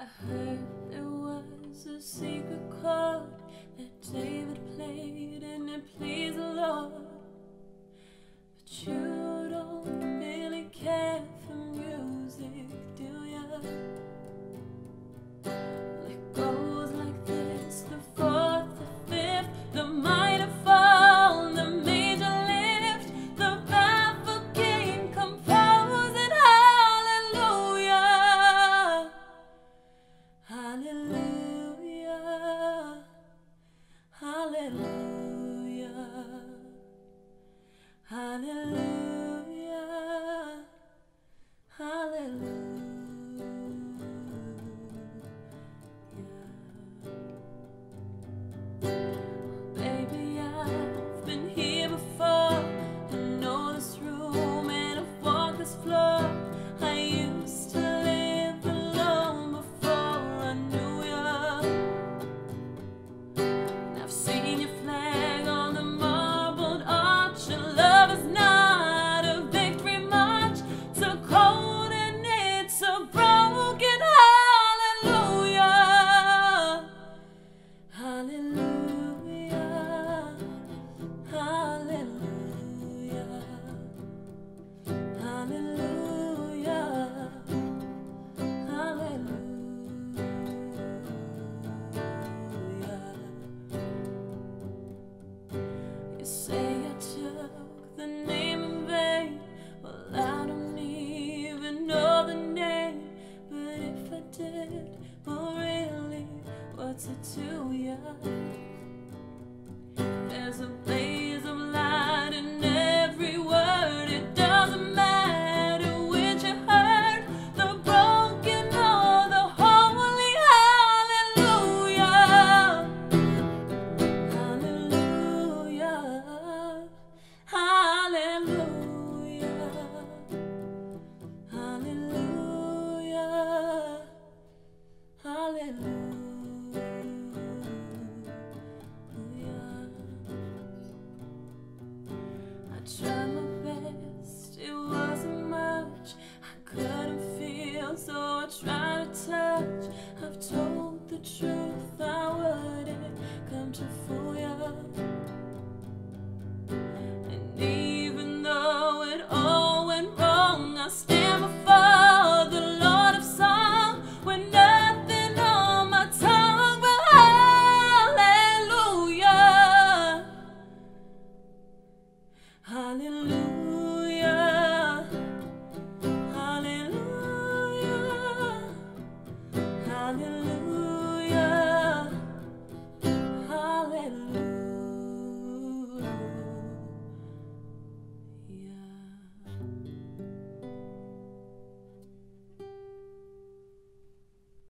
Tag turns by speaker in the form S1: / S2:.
S1: I heard there was a secret chord that David played. love. try to touch. I've told the truth, I wouldn't come to fool you. And even though it all went wrong, I stand before the Lord of Song with nothing on my tongue but hallelujah. Hallelujah.